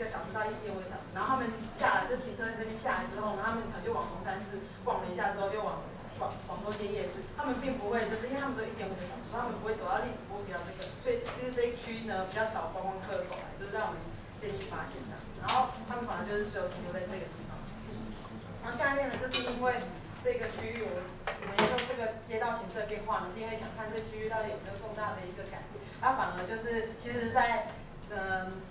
一个小时到一点五个小时，然后他们下来就停车在这边下来之后呢，他们可能就往龙山寺逛了一下之后，又往往广州街夜市，他们并不会就是因为他们只有一点五个小时，所以他们不会走到历史波比较这个，所以其实这一区呢比较少观光客走来，就是让我们建议发现这样。然后他们反而就是只有停留在这个地方。然后下面呢，就是因为这个区域我我们用这个街道形式的变化呢，是因为想看这区域到底有没有重大的一个改变。它反而就是其实在嗯，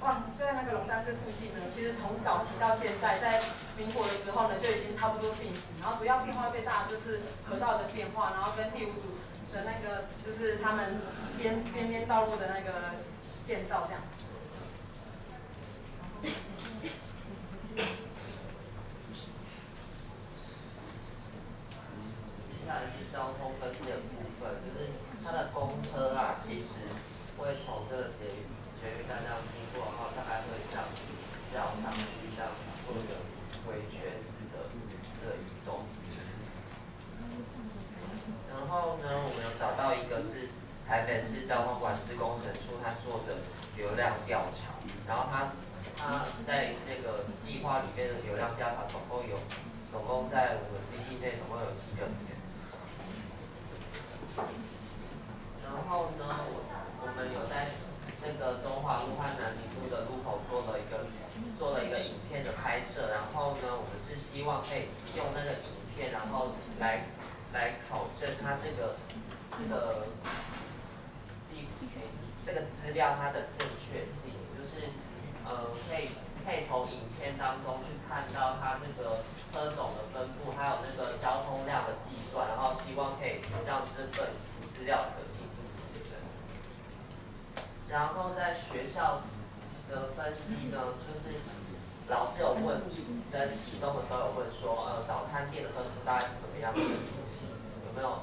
哇就在那个龙山寺附近呢，其实从早期到现在，在民国的时候呢，就已经差不多定型。然后主要变化最大就是河道的变化，然后跟第五组的那个就是他们边边边道路的那个建造这样部分，就是它的公车啊，其实会从这个捷运捷运站这样经过，然后大概会这样绕上去，这样做一个回圈式的的移动。然后呢，我们有找到一个是台北市交通管制工程处他做的流量调查，然后他他在那个计划里面的流量加法总共有，总共在我们基地内总共有七个点。然后呢，我我们有在那个中华路和南宁路的路口做了一个做了一个影片的拍摄，然后呢，我们是希望可以用那个影片，然后来来考证它这个这个记这个资料它的正确性，就是呃可以可以从影片当中去看到它这个车种的分布，还有那个交通量的计算，然后希望可以让这份资料可信度提升。然后在学校的分析呢，就是老师有问，在启动的时候有问说，呃，早餐店的分布大概是怎么样的情形？有没有？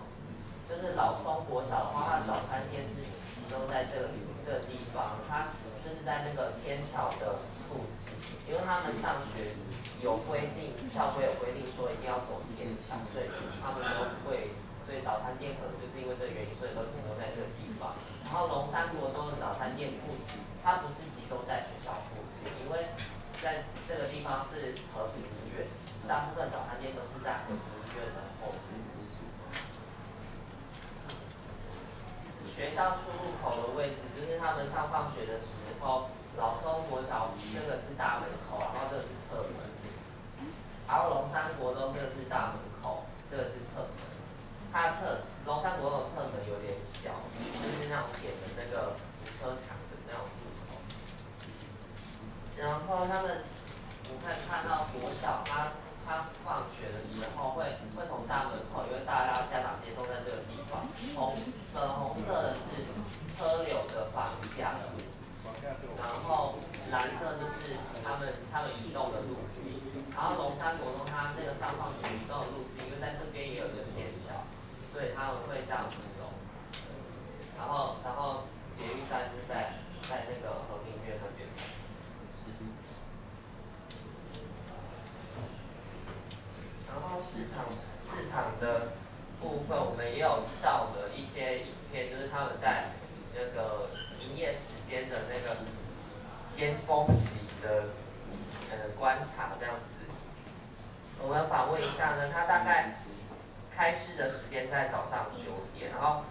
就是老松国小的话，它的早餐店是集中在这里这个地方，它就是在那个天桥的附近，因为他们上学有规定，校规有规定说一定要走天桥，所以他们。早餐店可能就是因为这个原因，所以都停留在这个地方。然后龙山国中的早餐店附近，它不是集中在学校附近，因为在这个地方是和平医院，大部分早餐店都是在和平医院的后面。学校出入口的位置，就是他们上放学的时候，老松国小这个是大门口，然后这个是侧门。然后龙山国中这个是大门口，这个是侧门。它侧龙山国的侧门有点小，就是那种点的那个停车场的那种入口。然后他们，我可以看到国小，他他放学的时候会会从大门口，因为大家家长接送在这个地方，红粉红色的是车流的方向，然后蓝色就是他们移动的路径。然后龙山国中它那个上放学移动的路径，因为在这边也有一个天桥。所以他们会这样子走，然后然后捷运站是在在那个和平院那边。然后市场市场的部分，我们也有照了一些影片，就是他们在那个营业时间的那个尖峰期的呃观察这样子。我们访问一下呢，他大概。开市的时间在早上九点，然后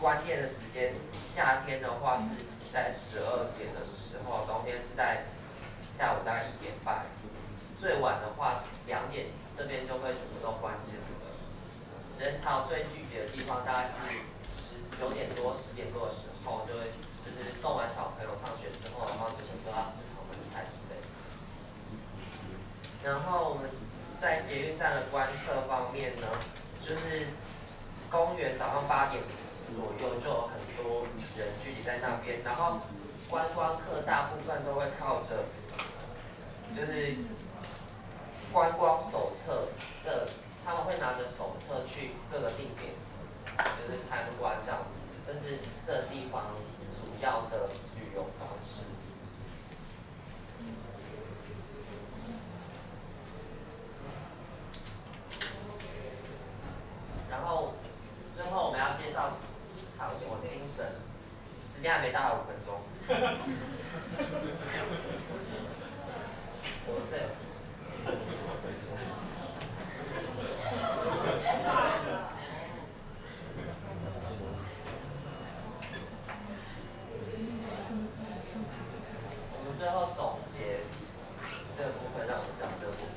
关店的时间，夏天的话是在十二点的时候，冬天是在下午大概一点半，最晚的话两点这边就会全部都关起来了。人潮最聚集的地方大概是十九点多、十点多的时候，就就是送完小朋友上学之后，然后就全部要市场门菜之类。然后我们在捷运站的观测方面呢？就是公园早上八点左右就有很多人聚集在那边，然后观光客大部分都会靠着，就是观光手册，这他们会拿着手册去各个地点，就是参观这样子，这是这地方主要的旅游方式。然后最后我们要介绍场所精神，时间还没到五分钟。我这有我们最后总结这个部分，让我们讲这个部分。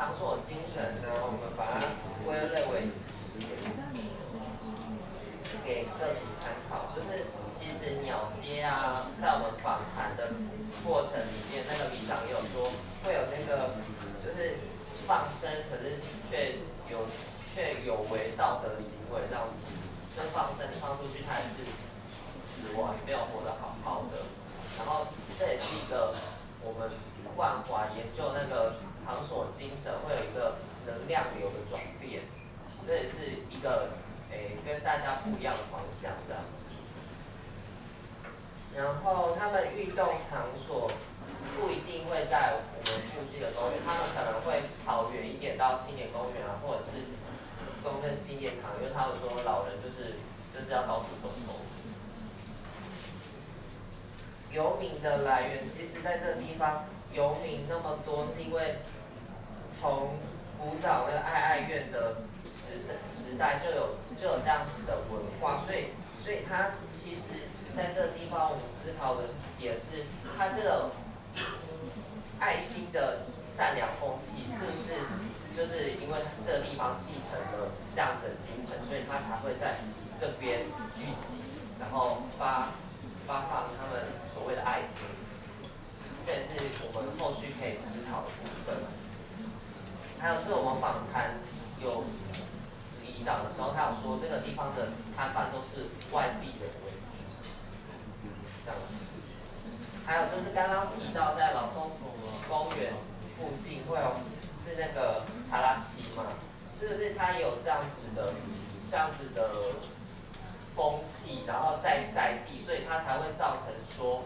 场所精神呢，我们把它归类为几节，给各组参考。就是其实鸟街啊，在我们访谈的过程里面，那个里长也有说，会有那个就是放生，可是却有却有违道德行为这样子，就放生放出去，它也是死亡，没有活得好好的。然后这也是一个我们万华研究那个场所精神会有一个能量流的转变，这也是一个诶跟大家不一样的方向这样。然后他们运动场所不一定会在我们附近的公园，他们可能会跑远一点到青年公园啊，或者是中正纪念堂，因为他们说老人就是就是要到处走走。游民的来源，其实在这个地方游民那么多，是因为从古早那个爱爱院的时时代就有就有这样子的文化，所以所以他其实在这个地方，我们思考的点是，他这个爱心的善良风气，是不是就是因为这个地方继承了这样子的精神，所以他才会在这边聚集，然后发发放他们所谓的爱心，这也是我们后续可以思考的部分。还有是我们访谈有里长的时候，他有说这个地方的摊贩都是外地人为主，这样。还有就是刚刚提到在老松府公园附近会有是那个查拉奇嘛，是不是它有这样子的这样子的风气，然后在在地，所以它才会造成说，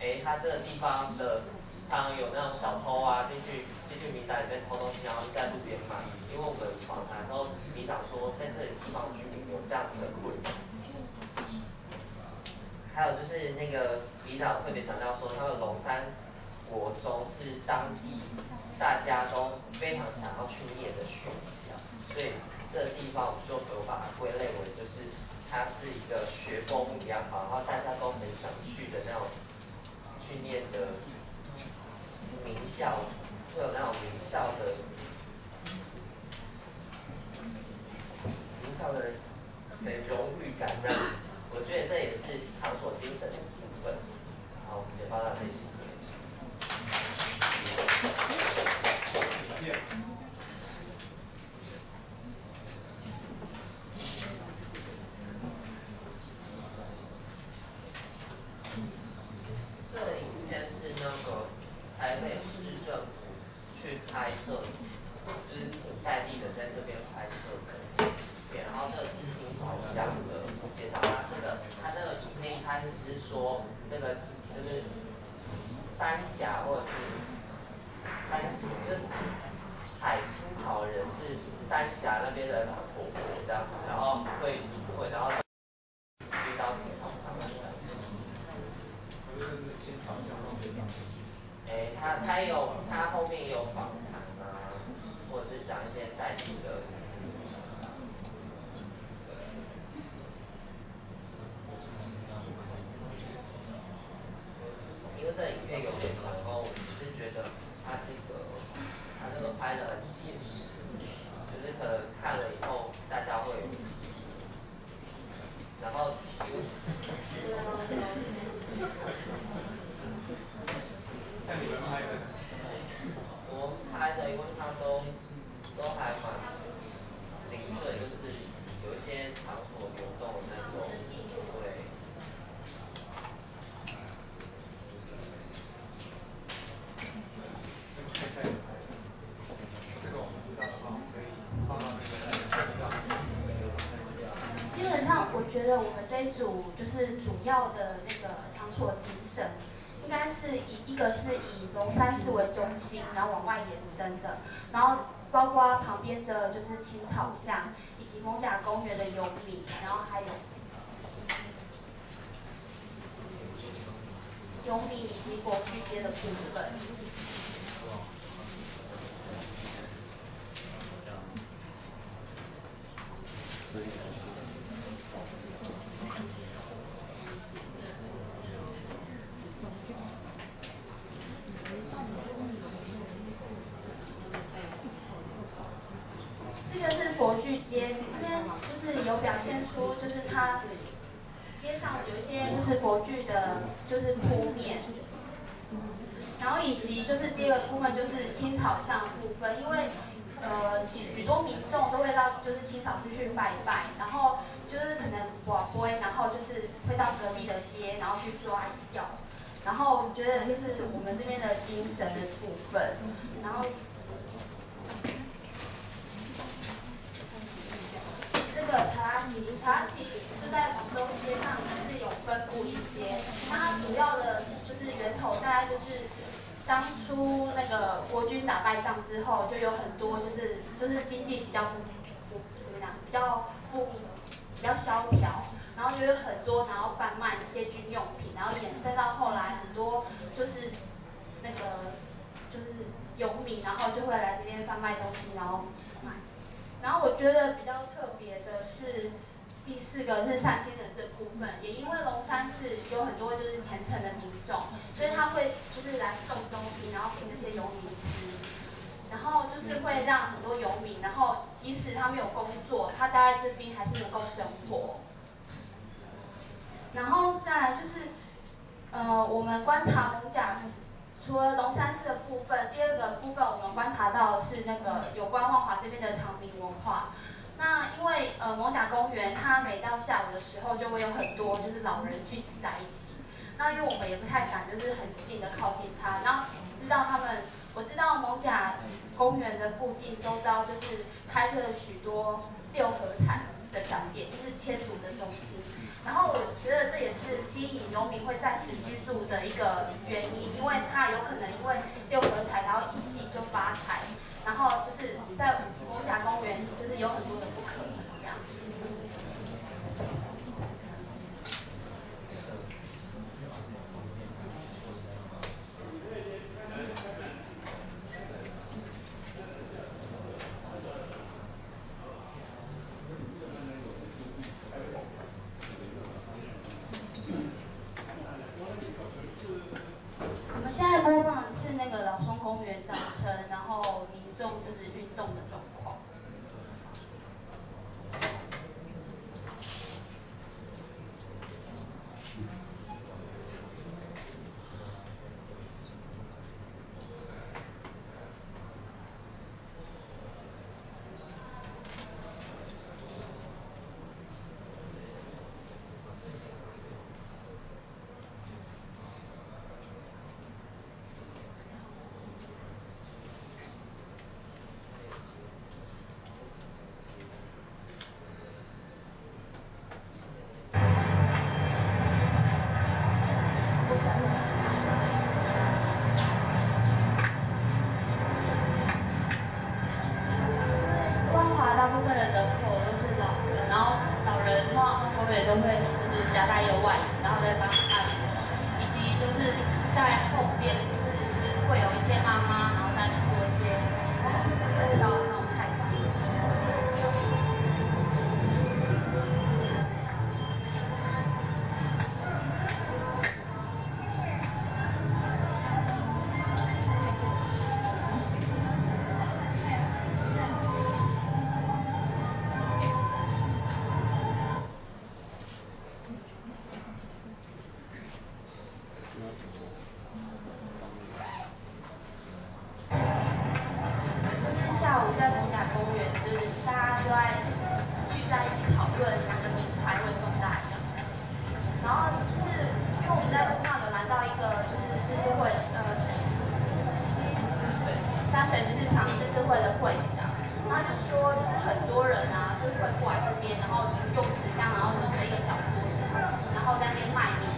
哎，它这个地方的常常有那种小偷啊进去进去民宅里面偷东西，然后就在路边卖。因为我们访谈的时候，里长说在这里地方居民有这样子的困扰。还有就是那个里长特别强调说，他们龙山国中是当地大家都非常想要去念的学校，所以这个地方我们就有把它归类为就是它是一个学风比较好，然后大家都很想去的那种去念的名校，会有那种名校的名校的的荣誉感那我觉得这也是场所精神的部分。好，我们简报到这里，谢谢。这个影片是那个台北市政府去拍摄，就是请在地人在这边拍摄的影片，然后这个是青草巷的介绍，它这个它这个影片一开始只是说那个就是三峡或者是三就是采青草的人是三峡那边的老婆婆这样子，然后会会然后遇到青草巷的人。哎，他他有他后面有访谈啊，或者是讲一些在地的。因为这影片有点长，然后我是觉得他这个他这个拍的很写实，就是可能看了以后大家会，然后因为。看你们拍的。我们拍的，因为它都都还蛮零碎，就是有一些场所流动的那种，对。这个太太有拍的，这个我们知道的话，可以放到那个基本上，我觉得我们这一组就是主要的那个场所精神。应该是以一个是以龙山寺为中心，然后往外延伸的，然后包括旁边的就是青草巷，以及蒙甲公园的游民，然后还有游民以及国巨街的部分。这个是佛具街，这边就是有表现出，就是它街上有一些就是国剧的，就是铺面，然后以及就是第二个部分就是青草巷部分，因为呃许许多民众都会到就是青草寺去拜拜，然后就是可能广播，然后就是会到隔壁的街，然后去抓药，然后我觉得就是我们这边的精神的部分，然后。这个茶拉奇，茶拉奇是在广州街上也是有分布一些，那它主要的就是源头大概就是当初那个国军打败仗之后，就有很多就是就是经济比较不怎么样，比较不比较萧条，然后就有很多然后贩卖一些军用品，然后衍生到后来很多就是那个就是游民，然后就会来这边贩卖东西，然后卖。然后我觉得比较特别的是第四个是善心人士的部分，也因为龙山寺有很多就是虔诚的民众，所以他会就是来送东西，然后给那些游民吃，然后就是会让很多游民，然后即使他没有工作，他待在这边还是能够生活。然后再来就是，呃，我们观察龙甲。除了龙山寺的部分，第二个部分我们观察到是那个有关万华这边的长明文化。那因为呃蒙甲公园，它每到下午的时候就会有很多就是老人聚集在一起。那因为我们也不太敢就是很近的靠近它。然后知道他们，我知道蒙甲公园的附近周遭就是开设了许多六合彩的商店，就是迁徙的中心。吸引农民会在此居住的一个原因，因为他有可能因为六合彩然后老人通常是永远都会就是夹在一个外子，然后再帮按摩，以及就是在后边就是会有一些妈妈，然后。全市场这次会的会长他是说就是很多人啊就是会过来这边然后用纸箱然后弄了一个小桌子然后在那边卖米